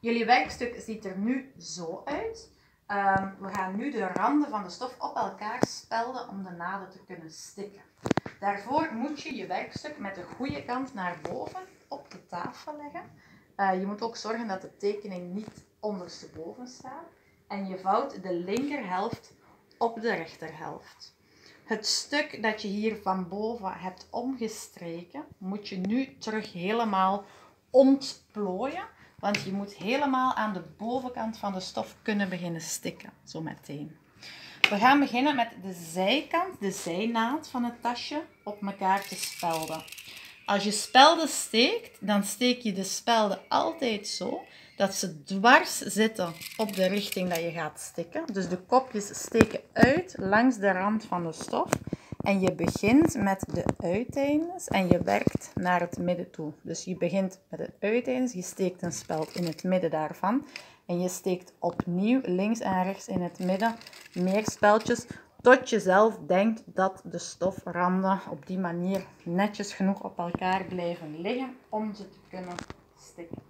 Jullie werkstuk ziet er nu zo uit. Ehm, we gaan nu de randen van de stof op elkaar spelden om de naden te kunnen stikken. Daarvoor moet je je werkstuk met de goede kant naar boven op de tafel leggen. Eh, je moet ook zorgen dat de tekening niet ondersteboven staat. En je vouwt de linkerhelft op de rechterhelft. Het stuk dat je hier van boven hebt omgestreken, moet je nu terug helemaal ontplooien. Want je moet helemaal aan de bovenkant van de stof kunnen beginnen stikken, zo meteen. We gaan beginnen met de zijkant, de zijnaad van het tasje, op elkaar te spelden. Als je spelden steekt, dan steek je de spelden altijd zo dat ze dwars zitten op de richting dat je gaat stikken. Dus de kopjes steken uit langs de rand van de stof. En je begint met de uiteindes en je werkt naar het midden toe. Dus je begint met de uiteindes, je steekt een speld in het midden daarvan. En je steekt opnieuw links en rechts in het midden meer speldjes tot je zelf denkt dat de stofranden op die manier netjes genoeg op elkaar blijven liggen om ze te kunnen stikken.